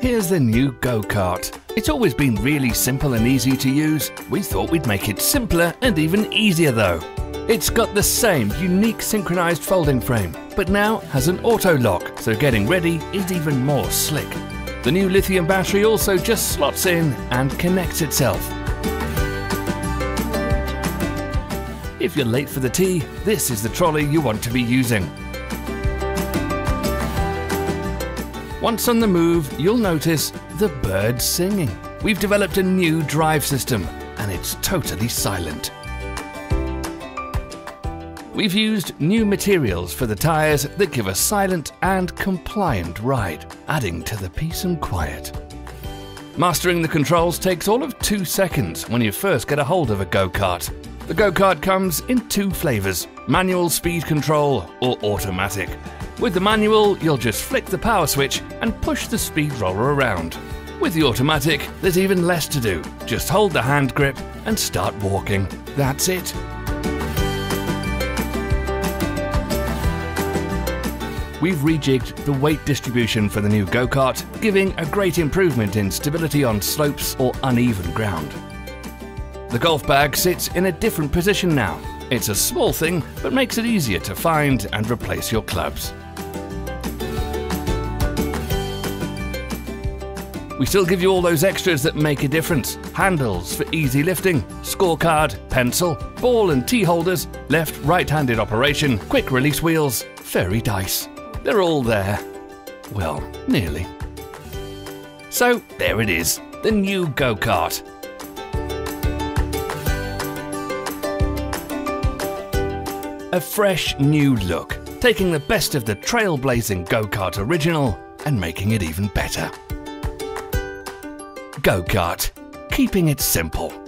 Here's the new go-kart. It's always been really simple and easy to use. We thought we'd make it simpler and even easier though. It's got the same unique synchronized folding frame, but now has an auto lock, so getting ready is even more slick. The new lithium battery also just slots in and connects itself. If you're late for the tee, this is the trolley you want to be using. Once on the move, you'll notice the birds singing. We've developed a new drive system, and it's totally silent. We've used new materials for the tyres that give a silent and compliant ride, adding to the peace and quiet. Mastering the controls takes all of two seconds when you first get a hold of a go-kart. The go-kart comes in two flavours, manual speed control or automatic. With the manual, you'll just flick the power switch and push the speed roller around. With the automatic, there's even less to do. Just hold the hand grip and start walking. That's it. We've rejigged the weight distribution for the new go-kart, giving a great improvement in stability on slopes or uneven ground. The golf bag sits in a different position now. It's a small thing, but makes it easier to find and replace your clubs. We still give you all those extras that make a difference. Handles for easy lifting, scorecard, pencil, ball and tee holders, left right-handed operation, quick release wheels, fairy dice. They're all there. Well, nearly. So there it is, the new go-kart. A fresh new look, taking the best of the trailblazing go-kart original and making it even better. Go-kart, keeping it simple.